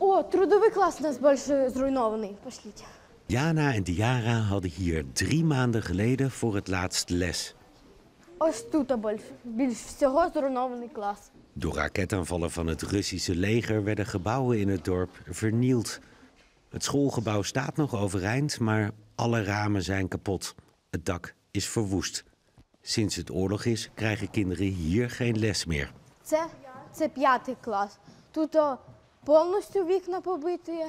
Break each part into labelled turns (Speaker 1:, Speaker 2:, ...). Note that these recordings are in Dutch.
Speaker 1: О, трудовий клас у нас більше зруйнований. Пошліть.
Speaker 2: Jana en Diara hadden hier drie maanden geleden voor het laatst les.
Speaker 1: Ось тут більше. Більш всього зруйнований клас.
Speaker 2: Door raketaanvallen van het Russische leger werden gebouwen in het dorp vernield. Het schoolgebouw staat nog overeind, maar alle ramen zijn kapot. Het dak is verwoest. Sinds het oorlog is, krijgen kinderen hier geen les meer.
Speaker 1: Це, це п'ятий клас. Тут о, повністю вікна побиті.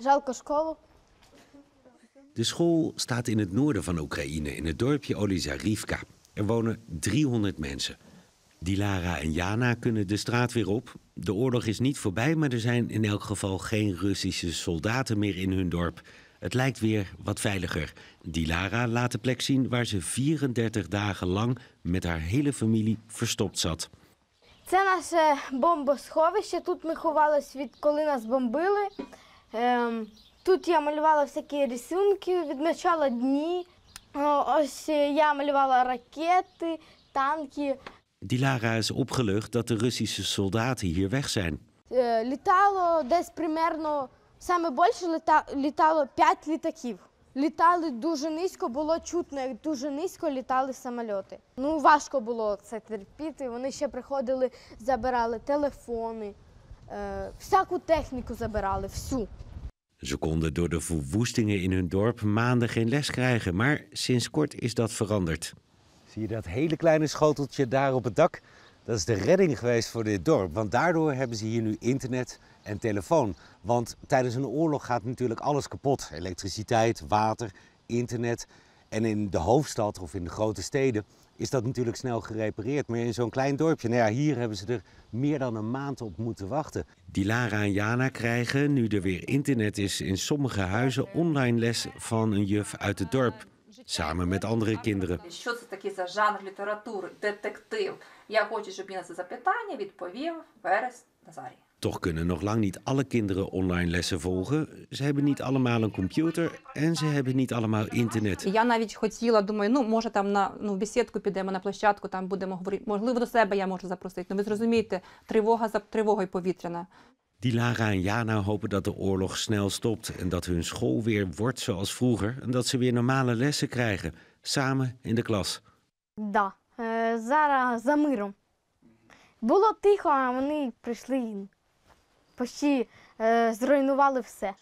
Speaker 1: Жалко школу.
Speaker 2: De school staat in het noorden van Oekraïne, in het dorpje Olizarivka. Er wonen 300 mensen. Dilara en Jana kunnen de straat weer op. De oorlog is niet voorbij, maar er zijn in elk geval geen Russische soldaten meer in hun dorp. Het lijkt weer wat veiliger. Dilara laat de plek zien waar ze 34 dagen lang met haar hele familie verstopt zat.
Speaker 1: Це наше бомбосховище. Тут ми ховалися від коли нас бомбили. Ем, тут я малювала всякі рисунки, відмічала дні. Ось е, я малювала ракети, танки.
Speaker 2: Dilara is opgelucht dat de Russische soldaten hier weg zijn.
Speaker 1: Е, літало десь примерно саме більше літало 5 літаків. Літали дуже низько, було чутно, як дуже низько літали самольоти. Ну, важко було це терпіти. Вони ще приходили, забирали телефони, е, всяку техніку забирали, всю.
Speaker 2: Ze konden door de verwoestingen in hun dorp maanden geen les krijgen, maar sinds kort is dat veranderd. Zie je dat hele kleine schoteltje daar op het dak? Dat is de redding geweest voor dit dorp, want daardoor hebben ze hier nu internet en telefoon. Want tijdens een oorlog gaat natuurlijk alles kapot: elektriciteit, water, internet. En in de hoofdstad of in de grote steden is dat natuurlijk snel gerepareerd. Maar in zo'n klein dorpje, nou ja, hier hebben ze er meer dan een maand op moeten wachten. Dilara en Jana krijgen, nu er weer internet is, in sommige huizen online les van een juf uit het dorp. Samen met andere kinderen.
Speaker 3: Що це таке за жанр літератури, детектив? Я хочу, щоб мені на це запитання відповів Верес Назарій.
Speaker 2: Toch kunnen nog lang niet alle kinderen online lessen volgen. Ze hebben niet allemaal een computer en ze hebben niet allemaal internet.
Speaker 4: І я навіть хотіла, думаю, ну може там на ну в бесідку підемо на площадку, там будемо говорити. Можливо, до себе я можу запросити. Ну ви зрозумієте, тривога за тривогою повітряна.
Speaker 2: Dilara en Jana hopen dat de oorlog snel stopt en dat hun school weer wordt zoals vroeger en dat ze weer normale lessen krijgen, samen in de klas.
Speaker 1: Да. Е, зараз за миром. Було тихо, а вони прийшли і почти е, зруйнували все.